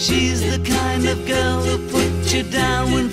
She's the kind of girl who puts you down when